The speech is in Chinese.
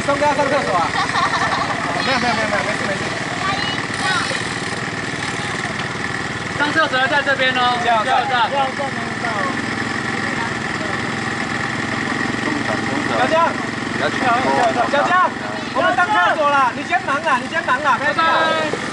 哎，松哥要上厕所啊？没有没有没有没有，没事没事。上厕所要在这边哦，加油站站。小江，小江，我们上厕所了，你先忙啦，你先忙啦，拜拜。